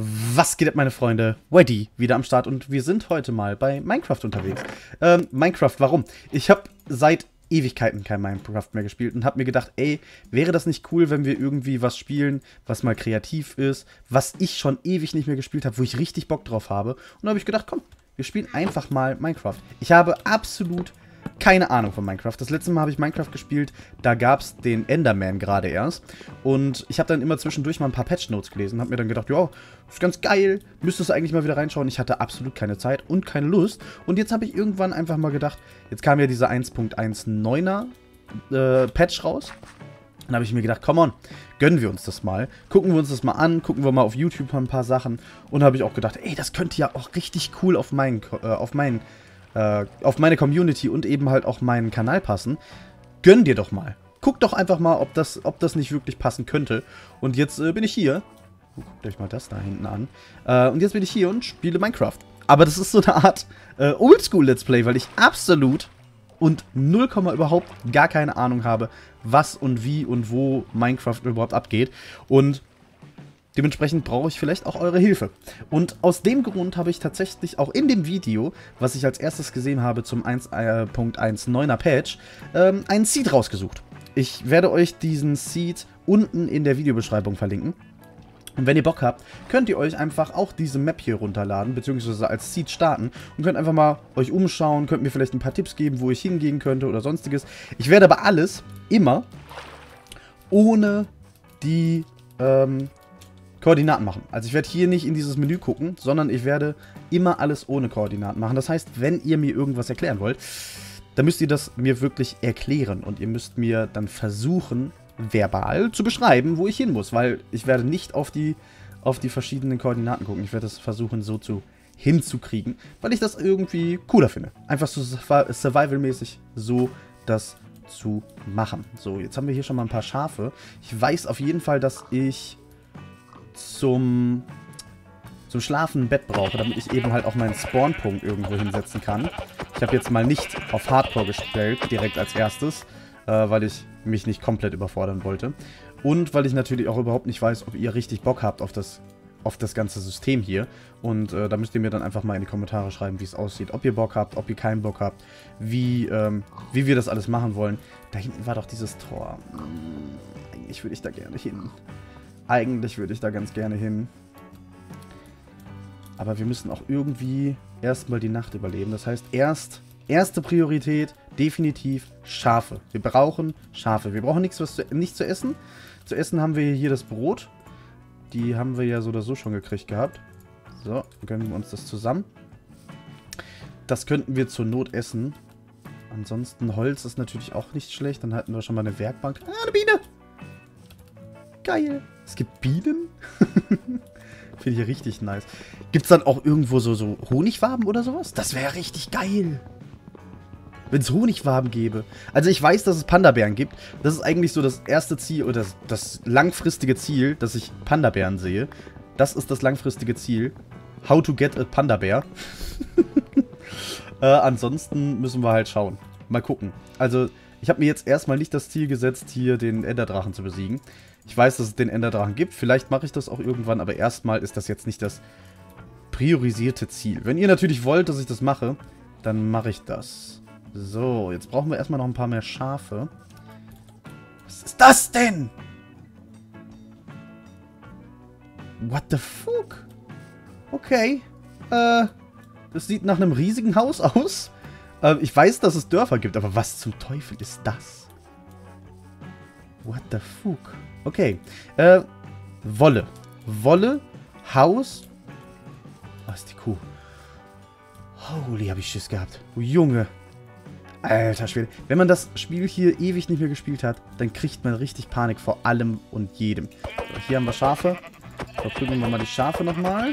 Was geht ab, meine Freunde? Weddy wieder am Start und wir sind heute mal bei Minecraft unterwegs. Ähm, Minecraft, warum? Ich habe seit Ewigkeiten kein Minecraft mehr gespielt und habe mir gedacht, ey, wäre das nicht cool, wenn wir irgendwie was spielen, was mal kreativ ist, was ich schon ewig nicht mehr gespielt habe, wo ich richtig Bock drauf habe. Und da habe ich gedacht, komm, wir spielen einfach mal Minecraft. Ich habe absolut keine Ahnung von Minecraft. Das letzte Mal habe ich Minecraft gespielt, da gab es den Enderman gerade erst. Und ich habe dann immer zwischendurch mal ein paar Patch-Notes gelesen und habe mir dann gedacht, ja, ist ganz geil, müsstest du eigentlich mal wieder reinschauen. Ich hatte absolut keine Zeit und keine Lust. Und jetzt habe ich irgendwann einfach mal gedacht, jetzt kam ja dieser 1.19er äh, Patch raus. Dann habe ich mir gedacht, come on, gönnen wir uns das mal. Gucken wir uns das mal an, gucken wir mal auf YouTube ein paar Sachen. Und habe ich auch gedacht, ey, das könnte ja auch richtig cool auf meinen, äh, auf meinen äh, auf meine Community und eben halt auch meinen Kanal passen, gönn dir doch mal. Guck doch einfach mal, ob das, ob das nicht wirklich passen könnte. Und jetzt äh, bin ich hier. Oh, guckt euch mal das da hinten an. Äh, und jetzt bin ich hier und spiele Minecraft. Aber das ist so eine Art äh, Oldschool-Let's Play, weil ich absolut und 0, überhaupt gar keine Ahnung habe, was und wie und wo Minecraft überhaupt abgeht. Und Dementsprechend brauche ich vielleicht auch eure Hilfe. Und aus dem Grund habe ich tatsächlich auch in dem Video, was ich als erstes gesehen habe zum 1.19er Patch, ähm, einen Seed rausgesucht. Ich werde euch diesen Seed unten in der Videobeschreibung verlinken. Und wenn ihr Bock habt, könnt ihr euch einfach auch diese Map hier runterladen, beziehungsweise als Seed starten und könnt einfach mal euch umschauen, könnt mir vielleicht ein paar Tipps geben, wo ich hingehen könnte oder sonstiges. Ich werde aber alles immer ohne die ähm, Koordinaten machen. Also ich werde hier nicht in dieses Menü gucken, sondern ich werde immer alles ohne Koordinaten machen. Das heißt, wenn ihr mir irgendwas erklären wollt, dann müsst ihr das mir wirklich erklären. Und ihr müsst mir dann versuchen, verbal zu beschreiben, wo ich hin muss. Weil ich werde nicht auf die, auf die verschiedenen Koordinaten gucken. Ich werde es versuchen, so zu hinzukriegen, weil ich das irgendwie cooler finde. Einfach so survival-mäßig so das zu machen. So, jetzt haben wir hier schon mal ein paar Schafe. Ich weiß auf jeden Fall, dass ich zum, zum Schlafen ein Bett brauche, damit ich eben halt auch meinen Spawnpunkt irgendwo hinsetzen kann. Ich habe jetzt mal nicht auf Hardcore gestellt, direkt als erstes, äh, weil ich mich nicht komplett überfordern wollte. Und weil ich natürlich auch überhaupt nicht weiß, ob ihr richtig Bock habt auf das, auf das ganze System hier. Und äh, da müsst ihr mir dann einfach mal in die Kommentare schreiben, wie es aussieht. Ob ihr Bock habt, ob ihr keinen Bock habt, wie, ähm, wie wir das alles machen wollen. Da hinten war doch dieses Tor. Hm, eigentlich würde ich da gerne hin. Eigentlich würde ich da ganz gerne hin. Aber wir müssen auch irgendwie erstmal die Nacht überleben. Das heißt, erst, erste Priorität, definitiv Schafe. Wir brauchen Schafe. Wir brauchen nichts, was zu, nichts zu essen. Zu essen haben wir hier das Brot. Die haben wir ja so oder so schon gekriegt gehabt. So, gönnen wir uns das zusammen. Das könnten wir zur Not essen. Ansonsten Holz ist natürlich auch nicht schlecht. Dann hatten wir schon mal eine Werkbank. Ah, eine Biene! Geil. Es gibt Bienen? Finde ich richtig nice. Gibt es dann auch irgendwo so, so Honigwaben oder sowas? Das wäre richtig geil. Wenn es Honigwaben gäbe. Also ich weiß, dass es Panda-Bären gibt. Das ist eigentlich so das erste Ziel oder das, das langfristige Ziel, dass ich Panda-Bären sehe. Das ist das langfristige Ziel. How to get a Panda-Bär. äh, ansonsten müssen wir halt schauen. Mal gucken. Also ich habe mir jetzt erstmal nicht das Ziel gesetzt, hier den Enderdrachen zu besiegen. Ich weiß, dass es den Enderdrachen gibt. Vielleicht mache ich das auch irgendwann, aber erstmal ist das jetzt nicht das priorisierte Ziel. Wenn ihr natürlich wollt, dass ich das mache, dann mache ich das. So, jetzt brauchen wir erstmal noch ein paar mehr Schafe. Was ist das denn? What the fuck? Okay. Äh, das sieht nach einem riesigen Haus aus. Äh, ich weiß, dass es Dörfer gibt, aber was zum Teufel ist das? What the fuck? Okay. Äh, Wolle. Wolle, Haus. Was ist die Kuh? Holy, habe ich Schiss gehabt. Oh, Junge. Alter Schwede. Wenn man das Spiel hier ewig nicht mehr gespielt hat, dann kriegt man richtig Panik vor allem und jedem. So, hier haben wir Schafe. Verprügeln wir mal die Schafe nochmal.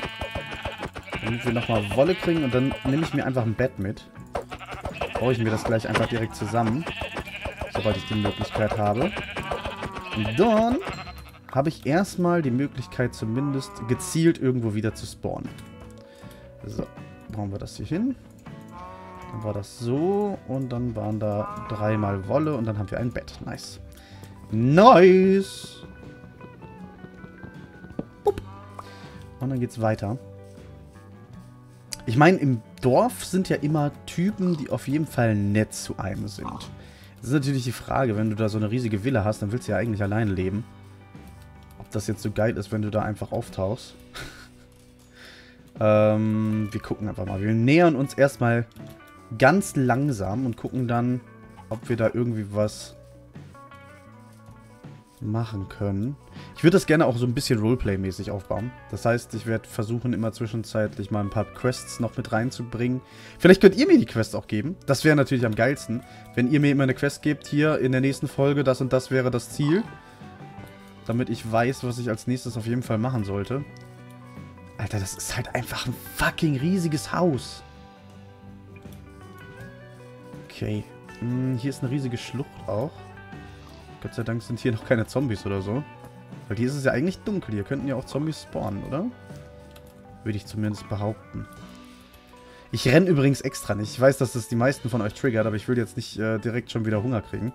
Damit wir nochmal Wolle kriegen. Und dann nehme ich mir einfach ein Bett mit. Baue ich mir das gleich einfach direkt zusammen. Sobald ich die Möglichkeit habe. Dann habe ich erstmal die Möglichkeit zumindest gezielt irgendwo wieder zu spawnen. So, bauen wir das hier hin. Dann war das so und dann waren da dreimal Wolle und dann haben wir ein Bett. Nice. Nice! Und dann geht's weiter. Ich meine, im Dorf sind ja immer Typen, die auf jeden Fall nett zu einem sind. Das ist natürlich die Frage, wenn du da so eine riesige Villa hast, dann willst du ja eigentlich alleine leben. Ob das jetzt so geil ist, wenn du da einfach auftauchst. ähm, wir gucken einfach mal. Wir nähern uns erstmal ganz langsam und gucken dann, ob wir da irgendwie was machen können. Ich würde das gerne auch so ein bisschen Roleplay-mäßig aufbauen. Das heißt, ich werde versuchen, immer zwischenzeitlich mal ein paar Quests noch mit reinzubringen. Vielleicht könnt ihr mir die Quests auch geben. Das wäre natürlich am geilsten. Wenn ihr mir immer eine Quest gebt, hier in der nächsten Folge, das und das wäre das Ziel. Damit ich weiß, was ich als nächstes auf jeden Fall machen sollte. Alter, das ist halt einfach ein fucking riesiges Haus. Okay. Hm, hier ist eine riesige Schlucht auch. Gott sei Dank sind hier noch keine Zombies oder so. Weil hier ist es ja eigentlich dunkel. Hier könnten ja auch Zombies spawnen, oder? Würde ich zumindest behaupten. Ich renne übrigens extra nicht. Ich weiß, dass das die meisten von euch triggert, aber ich will jetzt nicht äh, direkt schon wieder Hunger kriegen.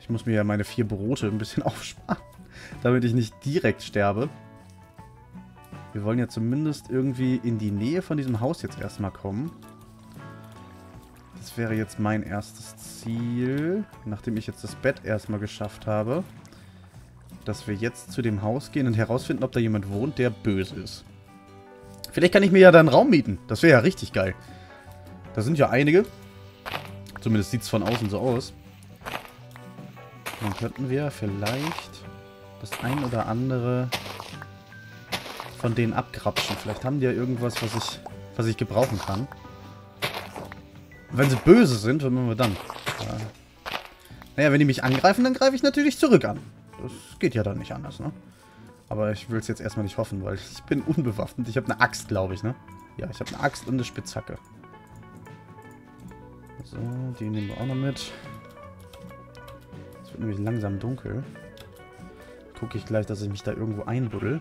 Ich muss mir ja meine vier Brote ein bisschen aufsparen, damit ich nicht direkt sterbe. Wir wollen ja zumindest irgendwie in die Nähe von diesem Haus jetzt erstmal kommen. Das wäre jetzt mein erstes Ziel, nachdem ich jetzt das Bett erstmal geschafft habe, dass wir jetzt zu dem Haus gehen und herausfinden, ob da jemand wohnt, der böse ist. Vielleicht kann ich mir ja da einen Raum mieten. Das wäre ja richtig geil. Da sind ja einige. Zumindest sieht es von außen so aus. Dann könnten wir vielleicht das ein oder andere von denen abgrapschen. Vielleicht haben die ja irgendwas, was ich, was ich gebrauchen kann. Wenn sie böse sind, was machen wir dann? Ja. Naja, wenn die mich angreifen, dann greife ich natürlich zurück an. Das geht ja dann nicht anders, ne? Aber ich will es jetzt erstmal nicht hoffen, weil ich bin unbewaffnet. Ich habe eine Axt, glaube ich, ne? Ja, ich habe eine Axt und eine Spitzhacke. So, die nehmen wir auch noch mit. Es wird nämlich langsam dunkel. Gucke ich gleich, dass ich mich da irgendwo einbuddel.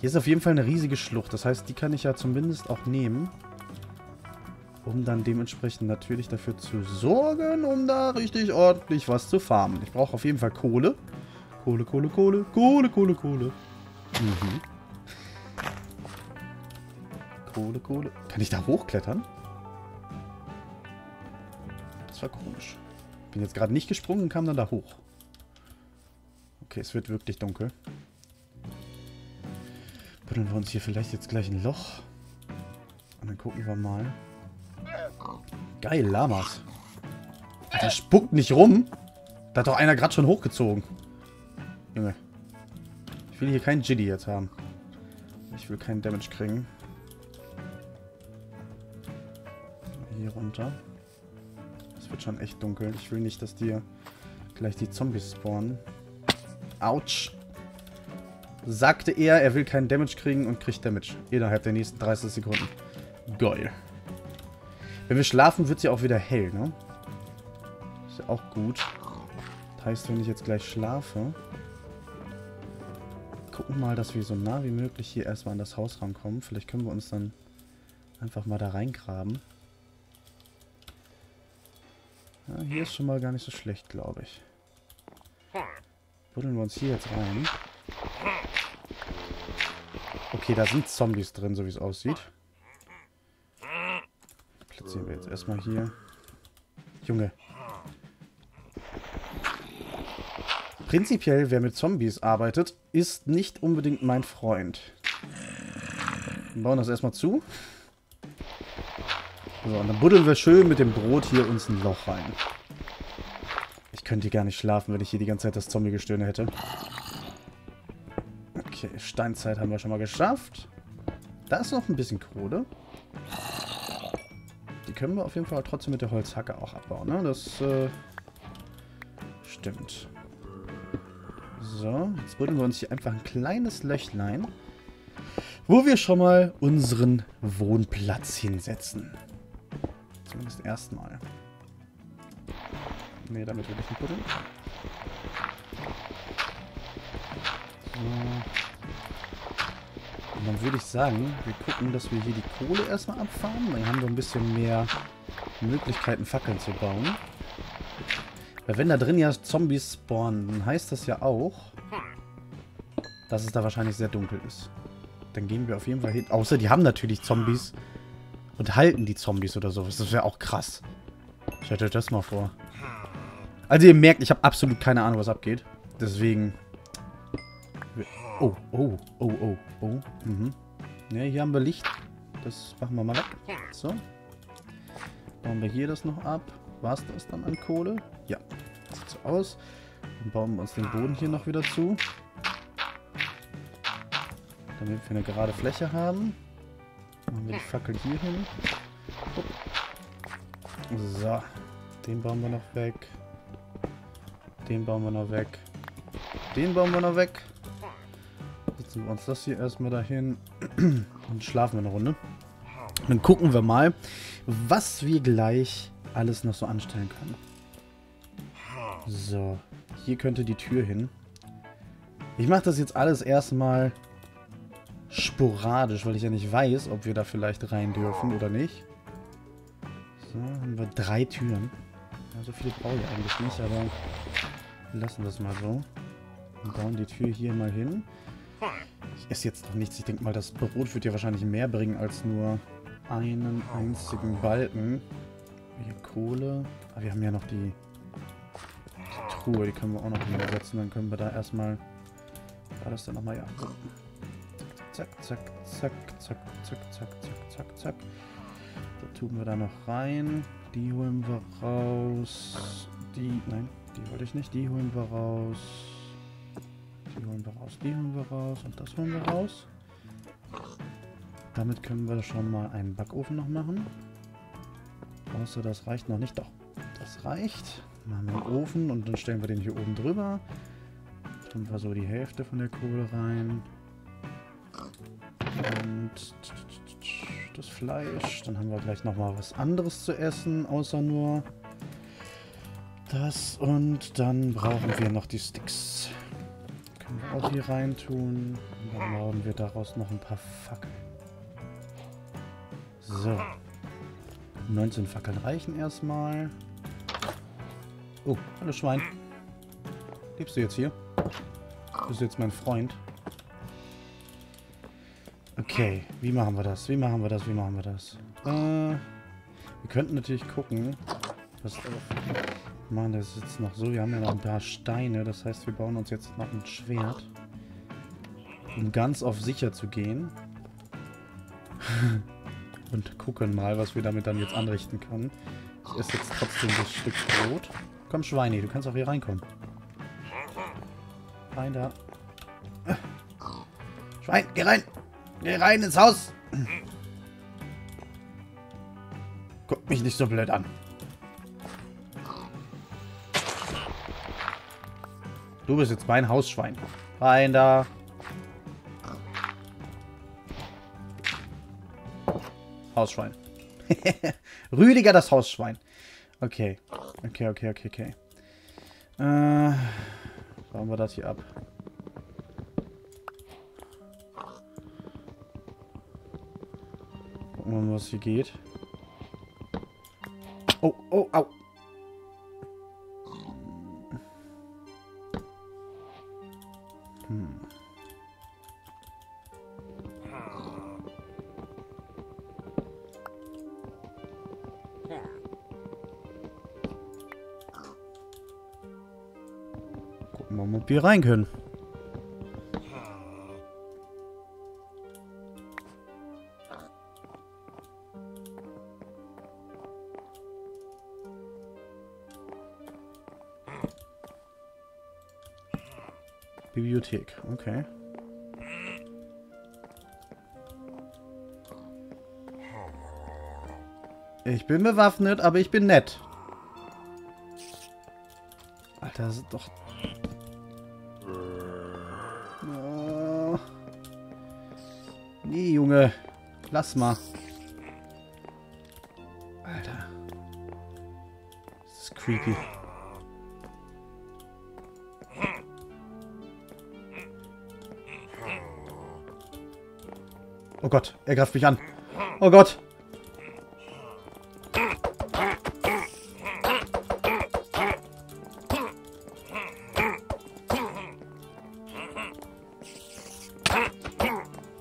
Hier ist auf jeden Fall eine riesige Schlucht. Das heißt, die kann ich ja zumindest auch nehmen um dann dementsprechend natürlich dafür zu sorgen, um da richtig ordentlich was zu farmen. Ich brauche auf jeden Fall Kohle. Kohle, Kohle, Kohle, Kohle, Kohle, Kohle. Mhm. Kohle, Kohle. Kann ich da hochklettern? Das war komisch. Bin jetzt gerade nicht gesprungen und kam dann da hoch. Okay, es wird wirklich dunkel. Buddeln wir uns hier vielleicht jetzt gleich ein Loch. Und dann gucken wir mal. Geil, Lamas. Der spuckt nicht rum. Da hat doch einer gerade schon hochgezogen. Junge. Ich will hier keinen Jiddy jetzt haben. Ich will keinen Damage kriegen. Hier runter. Es wird schon echt dunkel. Ich will nicht, dass dir gleich die Zombies spawnen. Autsch. Sagte er, er will keinen Damage kriegen und kriegt Damage. Innerhalb der nächsten 30 Sekunden. Geil. Wenn wir schlafen, wird ja auch wieder hell, ne? Ist ja auch gut. Das heißt, wenn ich jetzt gleich schlafe... Gucken mal, dass wir so nah wie möglich hier erstmal an das Haus rankommen. Vielleicht können wir uns dann einfach mal da reingraben. Ja, hier ist schon mal gar nicht so schlecht, glaube ich. Buddeln wir uns hier jetzt rein. Okay, da sind Zombies drin, so wie es aussieht platzieren wir jetzt erstmal hier. Junge. Prinzipiell, wer mit Zombies arbeitet, ist nicht unbedingt mein Freund. Wir bauen das erstmal zu. So, und dann buddeln wir schön mit dem Brot hier uns ein Loch rein. Ich könnte hier gar nicht schlafen, wenn ich hier die ganze Zeit das Zombie-Gestöhne hätte. Okay, Steinzeit haben wir schon mal geschafft. Da ist noch ein bisschen Kohle können wir auf jeden Fall trotzdem mit der Holzhacke auch abbauen. Ne? Das äh, stimmt. So, jetzt buddeln wir uns hier einfach ein kleines Löchlein, wo wir schon mal unseren Wohnplatz hinsetzen. Zumindest erstmal. Ne, damit will ich nicht buddeln. So. Und dann würde ich sagen, wir gucken, dass wir hier die Kohle erstmal abfahren. Dann haben wir ein bisschen mehr Möglichkeiten, Fackeln zu bauen. Weil wenn da drin ja Zombies spawnen, dann heißt das ja auch, dass es da wahrscheinlich sehr dunkel ist. Dann gehen wir auf jeden Fall hin. Außer die haben natürlich Zombies und halten die Zombies oder sowas. Das wäre auch krass. Stellt euch das mal vor. Also ihr merkt, ich habe absolut keine Ahnung, was abgeht. Deswegen... Oh, oh, oh, oh, oh. Mhm. Ja, hier haben wir Licht. Das machen wir mal weg. So. Bauen wir hier das noch ab. War es das dann an Kohle? Ja. Sieht so aus. Dann bauen wir uns den Boden hier noch wieder zu. Damit wir eine gerade Fläche haben. Machen wir die Fackel hier hin. So. Den bauen wir noch weg. Den bauen wir noch weg. Den bauen wir noch weg. Setzen wir uns das hier erstmal dahin. Und schlafen wir eine Runde. Dann gucken wir mal, was wir gleich alles noch so anstellen können. So. Hier könnte die Tür hin. Ich mache das jetzt alles erstmal sporadisch, weil ich ja nicht weiß, ob wir da vielleicht rein dürfen oder nicht. So, haben wir drei Türen. Ja, so viele brauche ich eigentlich nicht, aber wir lassen das mal so. Und bauen die Tür hier mal hin. Ich esse jetzt noch nichts. Ich denke mal, das Brot wird ja wahrscheinlich mehr bringen als nur einen einzigen Balken. Hier Kohle. Aber ah, wir haben ja noch die, die Truhe. Die können wir auch noch hinsetzen. Dann können wir da erstmal... War das dann nochmal? Ja. Zack, zack, zack, zack, zack, zack, zack, zack, zack. Da tun wir da noch rein. Die holen wir raus. Die, nein, die wollte ich nicht. Die holen wir raus. Die holen wir raus. Die holen wir raus. Und das holen wir raus. Damit können wir schon mal einen Backofen noch machen. Außer das reicht noch nicht. Doch, das reicht. Machen wir einen Ofen und dann stellen wir den hier oben drüber. Tun wir so die Hälfte von der Kohle rein. Und das Fleisch. Dann haben wir gleich nochmal was anderes zu essen, außer nur das. Und dann brauchen wir noch die Sticks. Können wir auch hier rein tun. Und dann bauen wir daraus noch ein paar Fackeln. So. 19 Fackeln reichen erstmal. Oh, hallo Schwein. Lebst du jetzt hier? Bist du jetzt mein Freund? Okay, wie machen wir das? Wie machen wir das? Wie machen wir das? Äh, wir könnten natürlich gucken. Was wir machen das jetzt noch so. Wir haben ja noch ein paar Steine. Das heißt, wir bauen uns jetzt noch ein Schwert. Um ganz auf sicher zu gehen. Und gucken mal, was wir damit dann jetzt anrichten können. Ich esse jetzt trotzdem das Stück Brot. Komm, Schweini, du kannst auch hier reinkommen. Rein da. Schwein, geh rein! Geh rein ins Haus. Guck mich nicht so blöd an. Du bist jetzt mein Hausschwein. Rein da. Hausschwein. Rüdiger das Hausschwein. Okay. Okay, okay, okay, okay. Äh, bauen wir das hier ab. Gucken wir mal, was hier geht. Oh, oh, au. Ob wir rein können. Bibliothek, okay. Ich bin bewaffnet, aber ich bin nett. Alter, das ist doch... Junge. Lass mal. Alter. Das ist creepy. Oh Gott, er greift mich an. Oh Gott.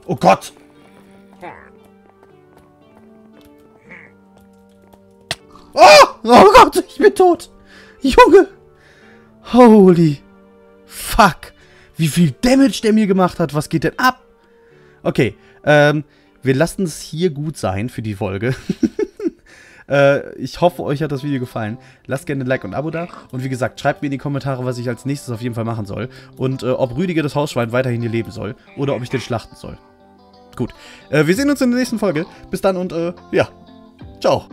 Oh Gott! Gott, ich bin tot! Junge! Holy fuck! Wie viel Damage der mir gemacht hat, was geht denn ab? Okay, ähm, wir lassen es hier gut sein für die Folge. äh, ich hoffe, euch hat das Video gefallen. Lasst gerne ein Like und ein Abo da. Und wie gesagt, schreibt mir in die Kommentare, was ich als nächstes auf jeden Fall machen soll. Und äh, ob Rüdiger das Hausschwein weiterhin hier leben soll. Oder ob ich den schlachten soll. Gut. Äh, wir sehen uns in der nächsten Folge. Bis dann und äh, ja. Ciao.